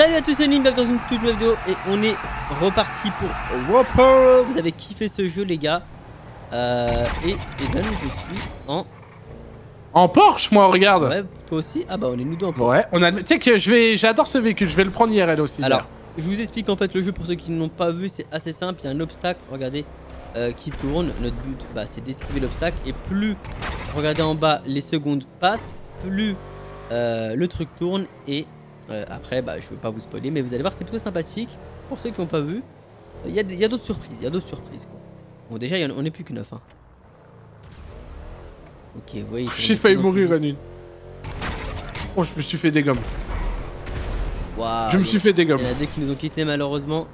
Salut à tous, c'est bienvenue dans une toute nouvelle vidéo et on est reparti pour Whopper. Vous avez kiffé ce jeu les gars. Euh, et Eden, je suis en... En Porsche, moi, regarde. Ouais, toi aussi Ah bah on est nous deux en Porsche. Ouais, on a. Tu sais que je vais, j'adore ce véhicule. Je vais le prendre IRL aussi. Alors, je vous explique en fait le jeu pour ceux qui n'ont pas vu, c'est assez simple. Il y a un obstacle, regardez, euh, qui tourne. Notre but, bah, c'est d'esquiver l'obstacle. Et plus, regardez en bas, les secondes passent, plus euh, le truc tourne. Et euh, après, bah, je veux pas vous spoiler, mais vous allez voir, c'est plutôt sympathique. Pour ceux qui n'ont pas vu, il y a, il d'autres surprises. Il y a d'autres surprises. Quoi. Bon, déjà, il y en- on n'est plus que 9. Hein. Ok, vous voyez. il J'ai failli mourir, vite. Anune. Oh, je me suis fait des gommes. Je me il suis fait des Il gommes. y en a deux qui nous ont quittés malheureusement.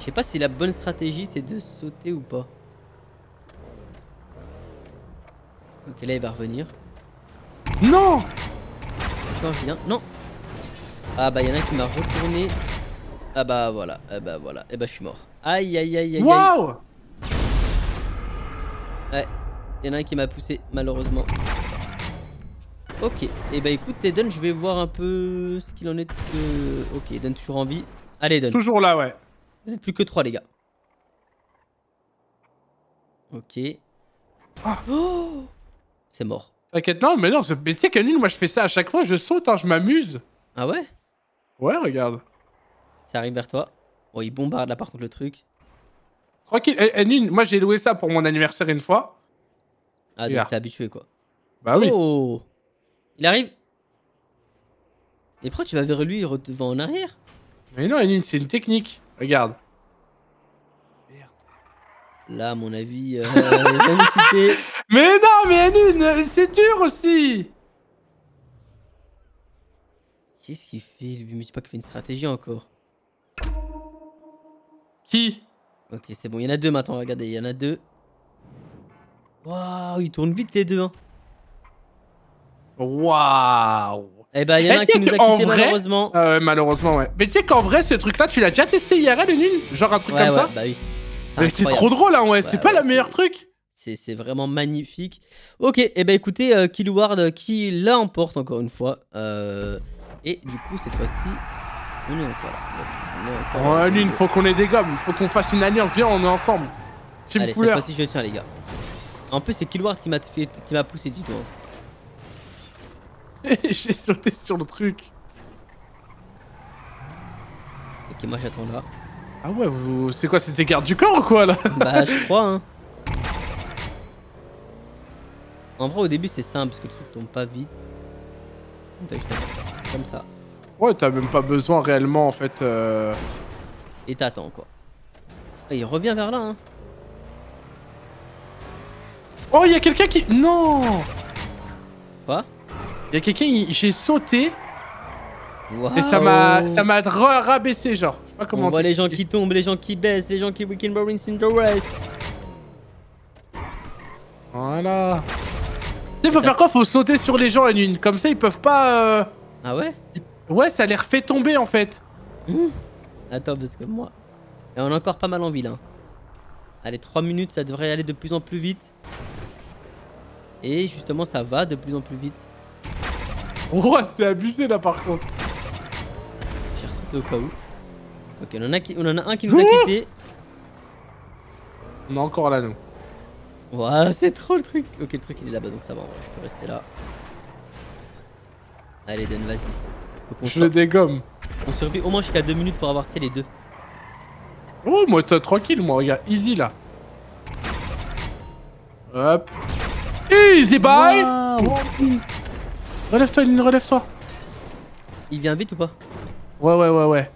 Je sais pas si la bonne stratégie c'est de sauter ou pas. Ok là il va revenir. Non Quand je viens. Non Ah bah il y en a un qui m'a retourné. Ah bah voilà. Ah bah voilà. Et bah je suis mort. Aïe aïe aïe aïe aïe. Waouh Il y en a un qui m'a poussé malheureusement. Ok, et bah écoute Eden, je vais voir un peu ce qu'il en est de... Ok, Eden toujours en vie. Allez Eden, Toujours là, ouais. vous êtes plus que 3 les gars. Ok. Ah. Oh C'est mort. T'inquiète, non, mais non, mais tu sais qu'Anune, moi je fais ça à chaque fois, je saute, hein, je m'amuse. Ah ouais? Ouais, regarde. Ça arrive vers toi? Oh il bombarde là par contre le truc. Tranquille, Eh, Anune, moi j'ai loué ça pour mon anniversaire une fois. Ah donc t'es habitué quoi. Bah oui. Oh Il arrive Et pourquoi tu vas vers lui et devant en arrière? Mais non, Anune, c'est une technique. Regarde. Là à mon avis, euh, il va nous quitter. Mais non, mais Anune, euh, c'est dur aussi Qu'est-ce qu'il fait Mais je sais pas qu'il fait une stratégie encore. Qui? Ok, c'est bon, il y en a deux maintenant, regardez, il y en a deux. Waouh, ils tournent vite les deux. Hein. Waouh Eh bah, il y en a un qui nous a quitté vrai- malheureusement. Ouais, malheureusement, ouais. Mais tu sais qu'en vrai, ce truc-là, tu l'as déjà testé IRL, Anune Genre un truc Ouais, comme ouais, ça bah oui. Mais c'est trop drôle, hein, ouais. c'est Ouais, pas le meilleur truc C'est vraiment magnifique. Ok, et bah écoutez, euh, Killward euh, qui l'emporte encore une fois. Euh, et du coup, cette fois-ci, on est encore là. On est encore Oh, faut qu'on ait des gommes. Faut qu'on fasse une alliance. Viens, on est ensemble. Team Allez, cette couleur. fois-ci, je tiens, les gars. En plus, c'est Killward qui m'a fait, qui m'a poussé, dis-toi. J'ai sauté sur le truc. Ok, moi j'attends là. Ah ouais, vous... c'est quoi C'était garde du corps ou quoi là? Bah, je crois, hein. En vrai, au début, c'est simple parce que le truc tombe pas vite. Comme ça. Ouais, t'as même pas besoin réellement en fait. euh, Et t'attends, quoi. Ah, il revient vers là, hein. Oh, il y a quelqu'un qui. Non Quoi Il y a quelqu'un, j'ai sauté et ça m'a ça m'a ra- rabaissé, genre. Je sais pas comment On voit les gens qui tombent, les gens qui baissent, les gens qui weekend Boring Cinderella. Voilà. Tu sais, faut faire quoi? Faut sauter sur les gens à une. Comme ça, ils peuvent pas. euh, Ah ouais? Ouais, ça les refait tomber en fait. Attends, parce que moi. Et on est encore pas mal en ville, hein. Allez, 3 minutes, ça devrait aller de plus en plus vite. Et justement, ça va de plus en plus vite. Oh, c'est abusé là par contre. J'ai ressauté au cas où. Ok, on en a, qui... on en a un qui nous a quitté. On est encore là, nous. Ouah, c'est trop le truc. Ok, le truc il est là-bas, donc ça va, en vrai, je peux rester là. Allez, Dan, vas-y. Faut qu'on Je le dégomme. on survit au moins jusqu'à 2 minutes pour avoir, tu sais, les deux. Oh, moi, t'es tranquille, moi, regarde, easy là. Hop. Easy bye. Relève-toi, Lynn, relève-toi. Il vient vite ou pas? Ouais, ouais, ouais, ouais.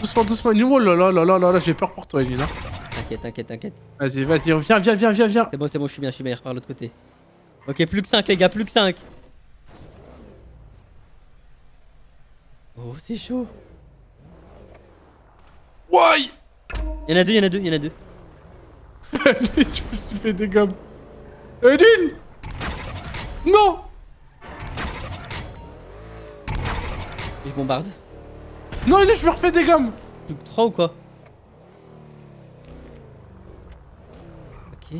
Doucement, doucement, Lynn. Oh là là là là là là, j'ai peur pour toi, Lynn. hein. T'inquiète, t'inquiète, t'inquiète. Vas-y, vas-y, viens, viens, viens, viens, viens. C'est bon, c'est bon, je suis bien, je suis repart de l'autre côté. Ok, plus que 5 les gars, plus que 5. Oh, c'est chaud. Ouais Il y en a deux, il y en a deux, il y en a deux. Je me suis fait des gommes. Euh, Non Je bombarde. Non, je me refais des gommes. Plus que 3 ou quoi Ok.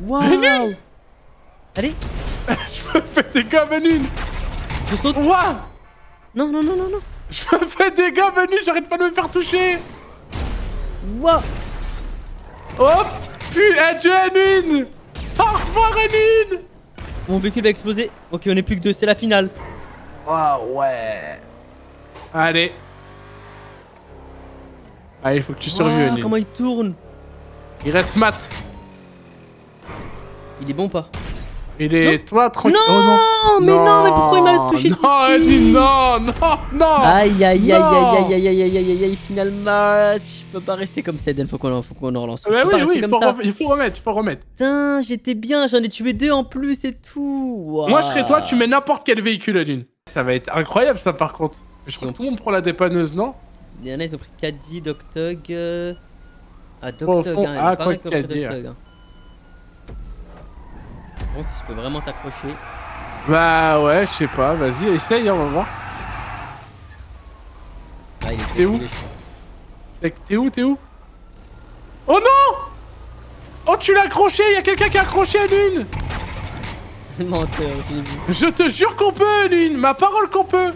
Waouh Allez, Je me fais des gommes une je saute. Ouah Non, non, non, non, non. Je me fais des gommes une, j'arrête pas de me faire toucher Waouh Hop Puis, adieu une Au revoir une Mon véhicule va exploser. Ok, on est plus que deux, c'est la finale. Ah ouais Allez Allez, faut que tu survives, Waouh, Anine. comment il tourne Il reste Matt. Il est bon ou pas Il est... Toi, tranquille. Non, Oh mais non, mais pourquoi il m'a touché Non, Anine, non, non, non Aïe aïe aïe Non. aïe aïe aïe aïe aïe aïe aïe final match Je peux pas rester comme ça Eden, faut qu'on faut qu'on en relance. Bah oui, oui, il faut, ça. il faut remettre, il faut remettre. Putain, j'étais bien, j'en ai tué deux en plus et tout. Moi, je serais toi, tu mets n'importe quel véhicule, Aline. Ça va être incroyable, ça, par contre. Je Si crois on- que tout le monde prend la dépanneuse, non Il y en a, ils ont pris Caddy, Doctog. Euh... Ah, Doctog, fond, hein, ah, quoi Caddy, Doctog, hein. Bon, si je peux vraiment t'accrocher. Bah ouais, je sais pas, vas-y, essaye, on va voir. Ah, est T'es où T'es où, t'es où? Oh non! Oh, tu l'as accroché, il y a quelqu'un qui a accroché Aline Menteur, j'ai vu. Je te jure qu'on peut, Aline Ma parole qu'on peut!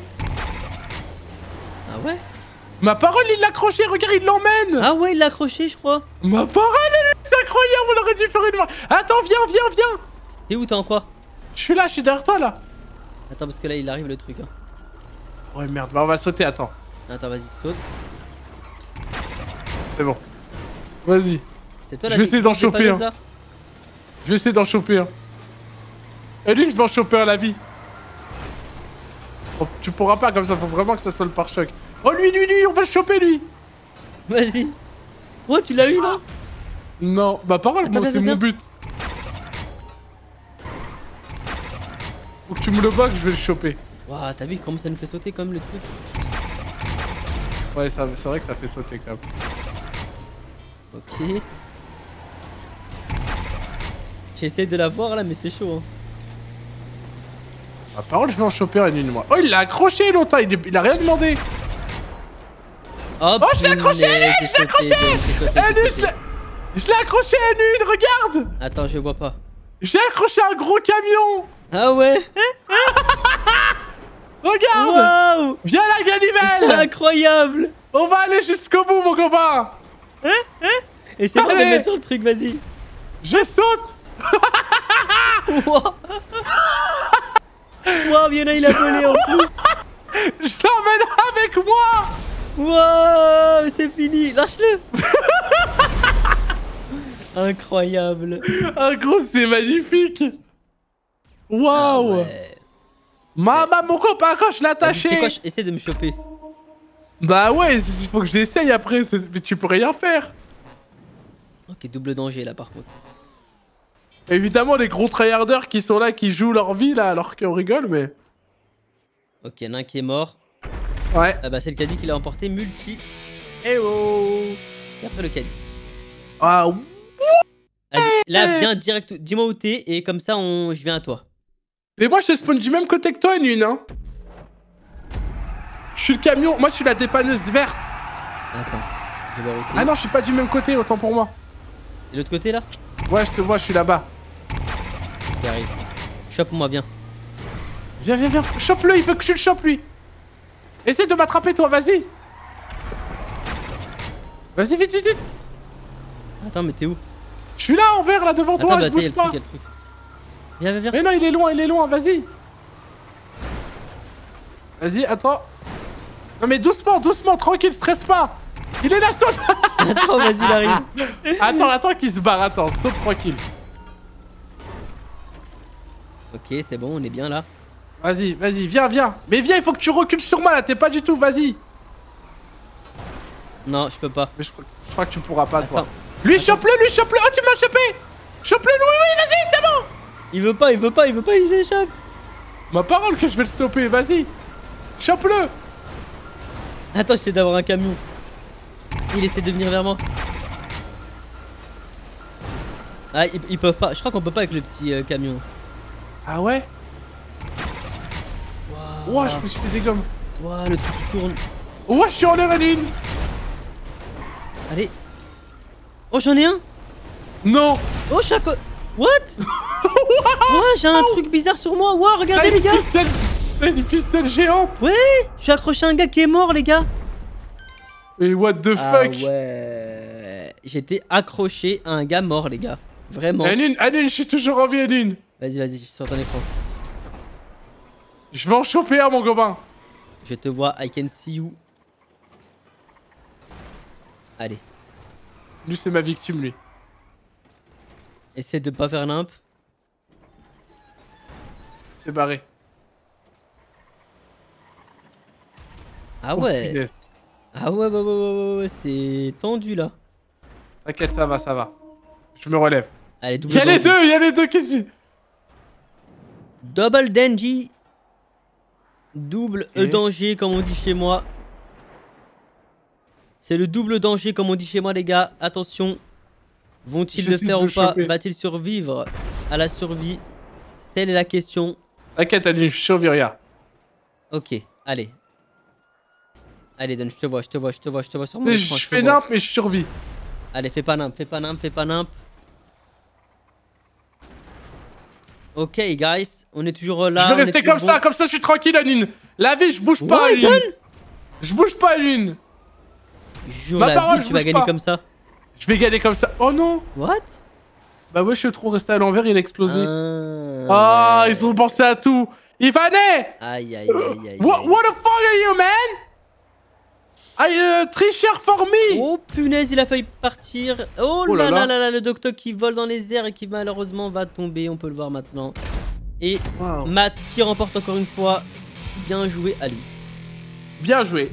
Ah ouais? Ma parole, il l'a accroché, regarde, il l'emmène! Ah ouais, il l'a accroché, je crois. Ma parole, Aline, c'est incroyable, on aurait dû faire une... Attends, viens, viens, viens T'es où, t'es en quoi? Je suis là, je suis derrière toi, là Attends, parce que là, il arrive le truc. Hein. Ouais, merde, bah on va sauter, attends. Attends, vas-y, saute. C'est bon. Vas-y. C'est toi Je vais essayer d'en choper un. Je vais essayer d'en choper un. Et lui, je vais en choper un à la vie. Oh, tu pourras pas comme ça, faut vraiment que ça soit le pare-choc. Oh lui, lui, lui, on va le choper lui Vas-y. Oh, tu l'as eu là? Non, ma parole, moi, c'est mon but. Faut que tu me le bats que je vais le choper. Waouh, t'as vu comment ça nous fait sauter comme le truc Ouais, c'est vrai que ça fait sauter quand même. Ok. J'essaie de la voir là, mais c'est chaud. Hein. Ma parole, je vais en choper un une moi. Oh, il l'a accroché longtemps, il, est- il a rien demandé. Oh, Oh, je l'ai accroché, j'ai lui, je l'ai- je l'ai accroché à une, regarde Attends, je vois pas. J'ai accroché un gros camion. Ah ouais Regarde. Waouh. Viens la C'est ganivelle incroyable. On va aller jusqu'au bout, mon copain. Et c'est bon de mettre sur le truc, vas-y. Je saute. Waouh. Waouh, y'en a, il a volé en plus. Je l'emmène avec moi. Waouh, c'est fini. Lâche-le Incroyable Ah gros, c'est magnifique Waouh Ah ouais. Maman, mon copain, quand je attaché quoi, essaie de me choper. Bah ouais, il faut que je l'essaye après, mais tu peux rien faire Ok, double danger là par contre. Évidemment, les gros tryharders qui sont là, qui jouent leur vie là, alors qu'on rigole, mais... Ok, y'en a un qui est mort. Ouais. Ah bah c'est le caddie qui l'a emporté, multi. Eh oh Et après le caddie. Ah. Vas-y, là viens direct, dis-moi où t'es et comme ça on... je viens à toi. Mais moi, je spawn du même côté que toi, Nune, hein. Je suis le camion, moi je suis la dépanneuse verte. Attends, je vais. Ah non, je suis pas du même côté, autant pour moi. Et l'autre côté là? Ouais, je te vois, je suis là-bas. Qui arrive. Chope-moi, viens. Viens, viens, viens, chope-le, il veut que je le chope, lui. Essaye de m'attraper, toi, vas-y. Vas-y, vite, vite, vite. Attends, mais t'es où? Suis là, en vert, là, devant Attends, toi, bah je bouge truc, pas truc. Viens, viens, viens. Mais non, il est loin, il est loin, vas-y Vas-y, attends Non mais doucement, doucement, tranquille, stresse pas Il est là, saute Attends, vas-y, il arrive. Attends, attends qu'il se barre, attends, saute tranquille Ok, c'est bon, on est bien là. Vas-y, vas-y, viens, viens Mais viens, il faut que tu recules sur moi, là, t'es pas du tout, vas-y Non, je peux pas. Mais je crois que tu pourras pas, toi. Lui, chope-le, lui, chope-le Oh, tu m'as chopé Chope-le, oui, oui, vas-y, c'est bon Il veut pas, il veut pas, il veut pas, il s'échappe. Ma parole que je vais le stopper, vas-y Chope-le Attends, j'essaie d'avoir un camion. Il essaie de venir vers moi. Ah, ils, ils peuvent pas. Je crois qu'on peut pas avec le petit euh, camion. Ah ouais? Waouh, Ouah, je me suis fait des gommes Waouh, le truc qui tourne. Ouah, je suis en Aline Allez. Oh, j'en ai un. Non Oh, je suis à co- What? Ouais, j'ai un truc bizarre sur moi. Wow, regardez Ah, les gars. ficelle- Une ficelle géante Je suis accroché à un gars qui est mort, les gars. Et what the Ah fuck? ouais. J'étais accroché à un gars mort, les gars. Vraiment. Anune, Anune, je suis toujours en vie, Vas-y, vas-y, je suis sur ton écran. Je vais en choper un, mon copain Je te vois, I can see you. Allez, Lui, c'est ma victime, lui. essaie de pas faire nimp. C'est barré. Ah Oh, ouais. punaise. Ah ouais, c'est tendu là. T'inquiète, ça va, ça va. Je me relève. Allez, double Y'a les deux, y'a les deux, qu'est-ce que Double danger. Double Ok. danger, comme on dit chez moi. C'est le double danger, comme on dit chez moi, les gars. Attention. Vont-ils le faire ou pas. Va-t-il survivre à la survie Telle est la question. T'inquiète, Anune, je survis, regarde. Ok, allez. Allez, Don, je te vois, je te vois, je te vois, je te vois sur mon Je écran, je fais nimp, mais je survis. Allez, fais pas nimp, fais pas nimp, fais pas nimp. Ok, guys, on est toujours là. je vais rester comme bon. ça, comme ça, je suis tranquille, Anune. La vie, je bouge pas. Don Je bouge pas, Anune. Jure Ma la parole, vie, tu vas gagner pas. comme ça. Je vais gagner comme ça. Oh non What? Bah ouais, je suis trop resté à l'envers, il a explosé. Ah, Ah, ouais. ils ont pensé à tout. Ivanet Aïe, aïe, aïe, aïe. what, aïe. what the fuck are you, man? I uh, tricheur for me Oh punaise, il a failli partir. Oh, Oh là là là là. là là, le docteur qui vole dans les airs et qui malheureusement va tomber, on peut le voir maintenant. Et Wow. Matt qui remporte encore une fois. Bien joué à lui. Bien joué.